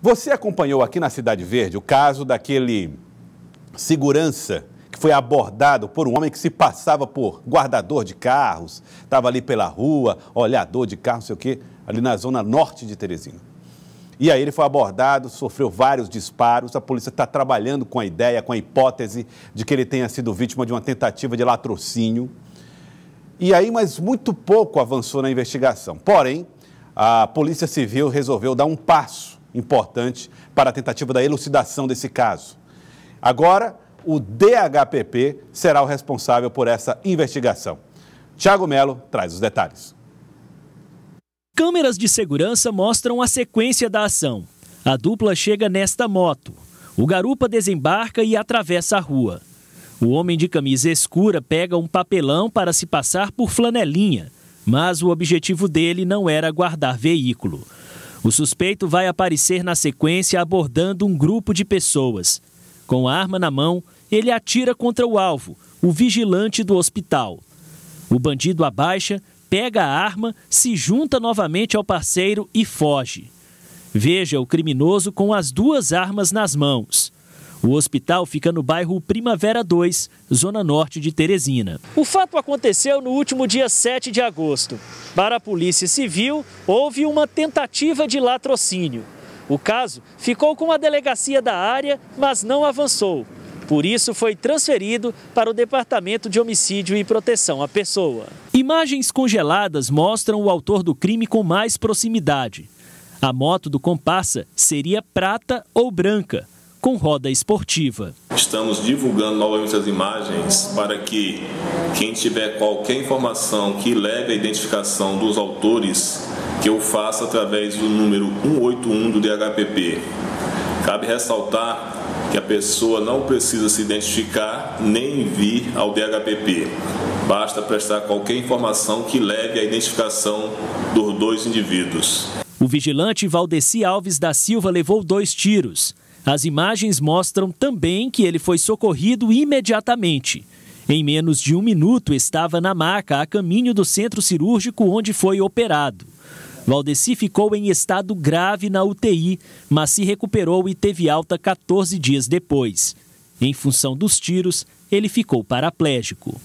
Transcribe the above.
Você acompanhou aqui na Cidade Verde o caso daquele segurança que foi abordado por um homem que se passava por guardador de carros, estava ali pela rua, olhador de carros, não sei o quê, ali na zona norte de Teresina. E aí ele foi abordado, sofreu vários disparos. A polícia está trabalhando com a ideia, com a hipótese de que ele tenha sido vítima de uma tentativa de latrocínio. E aí, mas muito pouco avançou na investigação. Porém, a Polícia Civil resolveu dar um passo importante para a tentativa da elucidação desse caso. Agora, o DHPP será o responsável por essa investigação. Tiago Melo traz os detalhes. Câmeras de segurança mostram a sequência da ação. A dupla chega nesta moto. O garupa desembarca e atravessa a rua. O homem de camisa escura pega um papelão para se passar por flanelinha, mas o objetivo dele não era guardar veículo. O suspeito vai aparecer na sequência abordando um grupo de pessoas. Com a arma na mão, ele atira contra o alvo, o vigilante do hospital. O bandido abaixa, pega a arma, se junta novamente ao parceiro e foge. Veja o criminoso com as duas armas nas mãos. O hospital fica no bairro Primavera 2, zona norte de Teresina. O fato aconteceu no último dia 7 de agosto. Para a Polícia Civil, houve uma tentativa de latrocínio. O caso ficou com a delegacia da área, mas não avançou. Por isso, foi transferido para o Departamento de Homicídio e Proteção à Pessoa. Imagens congeladas mostram o autor do crime com mais proximidade. A moto do comparsa seria prata ou branca, com roda esportiva. Estamos divulgando novamente as imagens para que quem tiver qualquer informação que leve à identificação dos autores, que eu faça através do número 181 do DHPP. Cabe ressaltar que a pessoa não precisa se identificar nem vir ao DHPP. Basta prestar qualquer informação que leve à identificação dos dois indivíduos. O vigilante Valdeci Alves da Silva levou dois tiros. As imagens mostram também que ele foi socorrido imediatamente. Em menos de um minuto, estava na maca a caminho do centro cirúrgico onde foi operado. Valdeci ficou em estado grave na UTI, mas se recuperou e teve alta 14 dias depois. Em função dos tiros, ele ficou paraplégico.